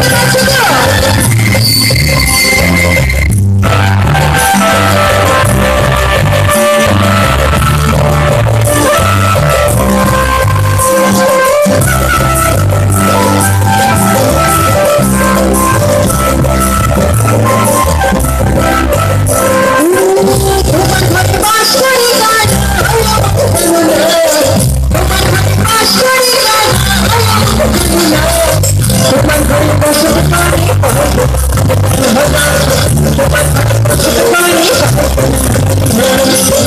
Thank you. I'm Thank you.